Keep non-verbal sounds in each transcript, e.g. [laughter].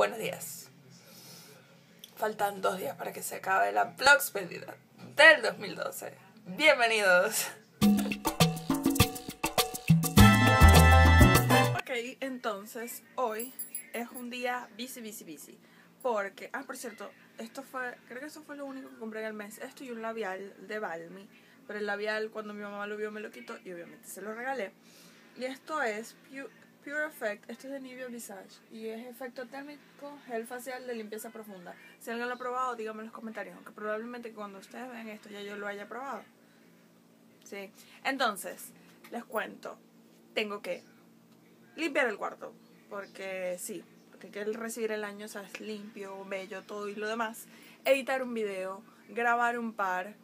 buenos días. Faltan dos días para que se acabe la Vlogspedida del 2012. Bienvenidos. Ok, entonces hoy es un día busy, busy, busy. Porque, ah, por cierto, esto fue, creo que eso fue lo único que compré en el mes. Esto y un labial de Balmy. Pero el labial, cuando mi mamá lo vio, me lo quitó y obviamente se lo regalé. Y esto es Pure, Effect. Esto es de Nivea Visage. Y es efecto térmico, gel facial de limpieza profunda. Si alguien lo ha probado, díganme en los comentarios. Aunque probablemente cuando ustedes vean esto ya yo lo haya probado. Sí. Entonces, les cuento. Tengo que limpiar el cuarto. Porque sí, porque quiero recibir el año, ¿sabes? Limpio, bello, todo y lo demás. Editar un video, grabar un par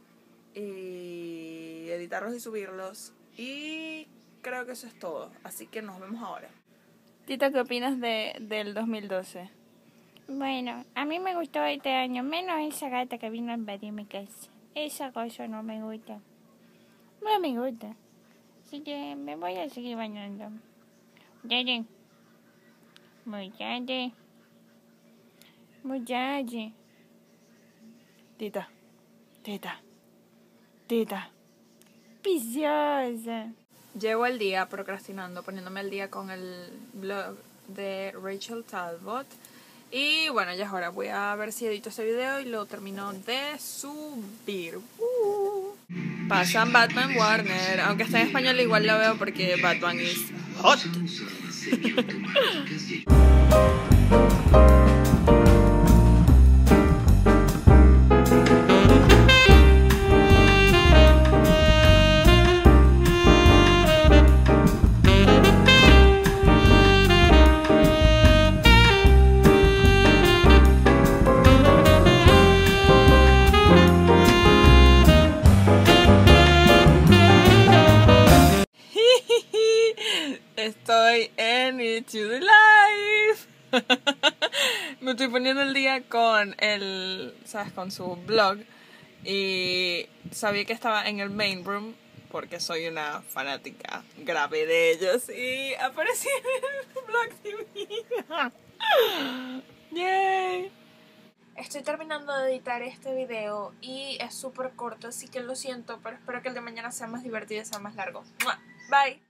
y editarlos y subirlos. Y creo que eso es todo. Así que nos vemos ahora. Tita, ¿qué opinas de, del 2012? Bueno, a mí me gustó este año, menos esa gata que vino a invadir mi casa. Esa cosa no me gusta. No me gusta. Así que me voy a seguir bañando. Yaya. Muchache. Muchache. Tita. Tita. Tita. Piciosa. Llevo el día procrastinando, poniéndome el día con el blog de Rachel Talbot. Y bueno, ya es hora. Voy a ver si edito este video y lo termino de subir. Uh. Pasan Batman Warner. Aunque está en español, igual lo veo porque Batman es hot. [laughs] Estoy en It to the Life. [laughs] Me estoy poniendo el día con el, ¿sabes? Con su blog. Y sabía que estaba en el main room porque soy una fanática grave de ellos. Y aparecí en el blog TV. [laughs] ¡Yay! Estoy terminando de editar este video y es súper corto, así que lo siento, pero espero que el de mañana sea más divertido y sea más largo. Bye.